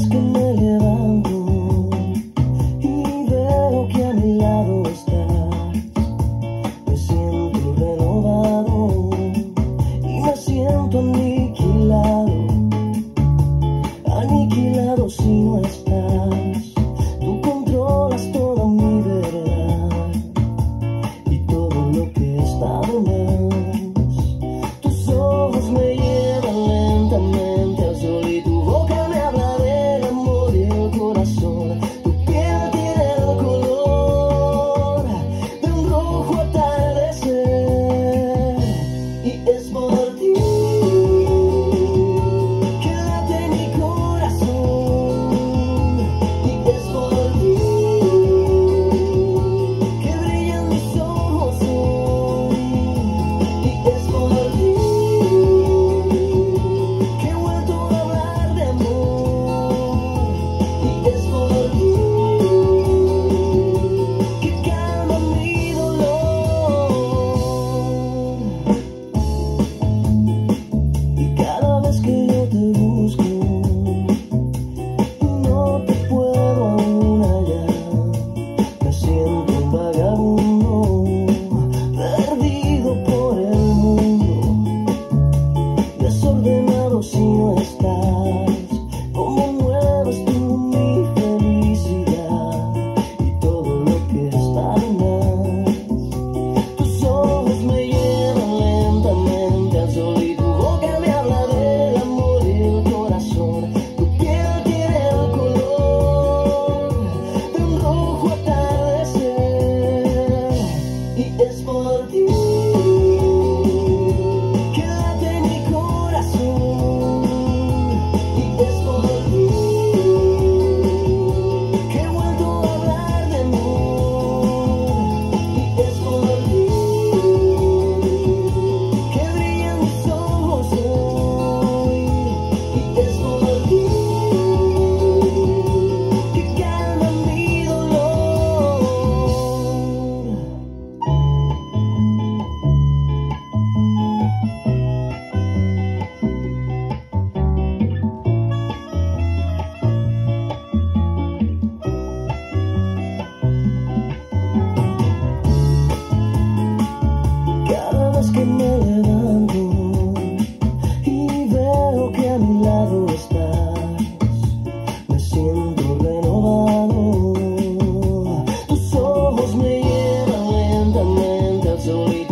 desordenado si estás. We.